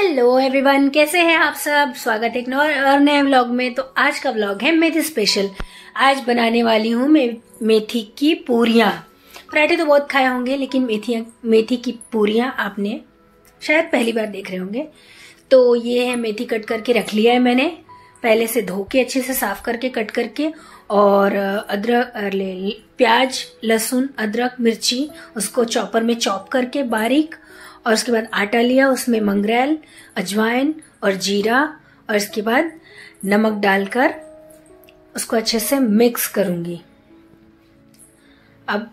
Hello everyone कैसे हैं आप सब? स्वागत है एक और नए व्लॉग में। तो आज का व्लॉग है मेथी स्पेशल आज बनाने वाली हूँ मैं मेथी की पूरियाँ। पराठे तो बहुत खाए होंगे, लेकिन मेथी मेथी की पूरियाँ आपने शायद पहली बार देख रहे होंगे। तो ये है मेथी कट करके रख लिया है मैंने। पहले से धो के अच्छे से साफ़ करके कट करके और अदरक ले, प्याज, लहसुन, अदरक, मिर्ची, उसको चॉपर में चॉप करके बारीक और उसके बाद आटा लिया, उसमें मंगरेल, अजवाइन और जीरा और इसके बाद नमक डालकर उसको अच्छे से मिक्स करूँगी। अब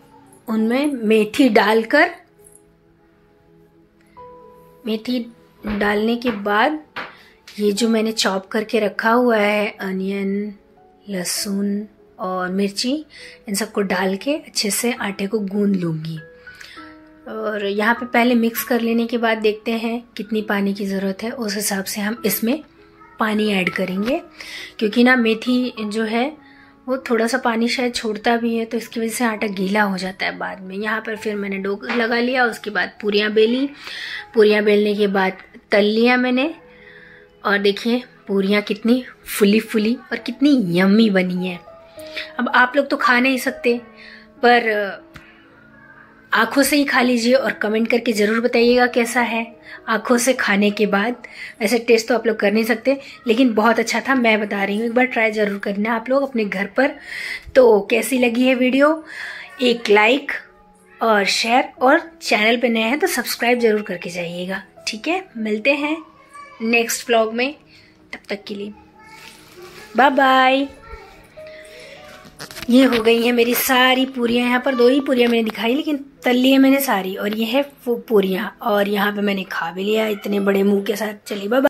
उनमें मेथी डालकर, मेथी डालने के बाद ये जो मैंने चॉप करके रखा हुआ है, अनियन, लहसुन और मिर्ची, इन सबको डाल के अच्छे से आटे को गूंद लूँगी। और यहाँ पे पहले मिक्स कर लेने के बाद देखते हैं कितनी पानी की ज़रूरत है। उस हिसाब से हम इसमें पानी ऐड करेंगे। क्योंकि ना मेथी जो है, वो थोड़ा सा पानी शायद छोड़ता भी है तो इसकी वजह से आटा गीला हो जाता है बाद में। यहाँ पर फिर मैंने डो लगा लिया, उसके बाद पूरियाँ बेली। पूरियाँ बेलने के बाद तल लिया मैंने। और देखिए पूरियाँ कितनी फुली फुली और कितनी यम्मी बनी है। अब आप लोग तो खा नहीं सकते, पर आँखों से ही खा लीजिए और कमेंट करके ज़रूर बताइएगा कैसा है। आँखों से खाने के बाद, ऐसे टेस्ट तो आप लोग कर नहीं सकते, लेकिन बहुत अच्छा था, मैं बता रही हूँ, एक बार ट्राई ज़रूर करना आप लोग अपने घर पर। तो कैसी लगी है वीडियो? एक लाइक और शेयर, और चैनल पे नए हैं तो सब्सक्राइब ज़रूर करके जाइएगा, ठीक है? मिलते हैं। नेक्स्ट व्लॉग में, तब तक के लिए। बाय बाय ये हो गई है मेरी सारी पूरियाँ। यहाँ पर दो ही पूरियाँ मैंने दिखाई, लेकिन तल ली है मैंने सारी, और ये है पूरियाँ, और यहाँ पे मैंने खा भी लिया, इतने बड़े मुँह के साथ चलिए बाय